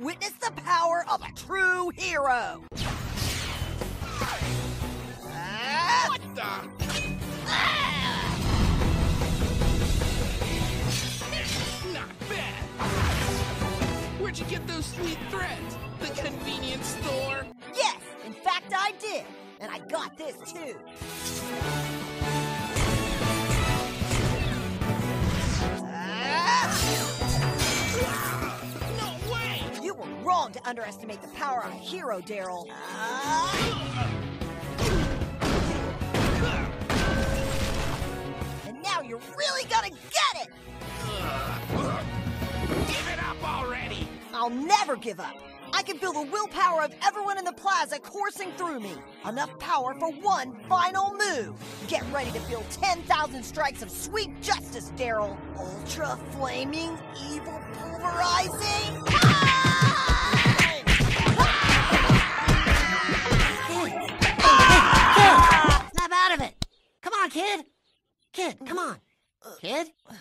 Witness the power of a true hero. Ah! What the? Ah! Not bad. Where'd you get those sweet threads? The convenience store? Yes, in fact I did. And I got this too. Wrong to underestimate the power of a hero, Darrell. And now you're really gonna get it! Give it up already! I'll never give up. I can feel the willpower of everyone in the plaza coursing through me. Enough power for one final move. Get ready to feel 10,000 strikes of sweet justice, Darrell. Ultra flaming evil on, kid. Kid, come on. Uh, kid? Uh,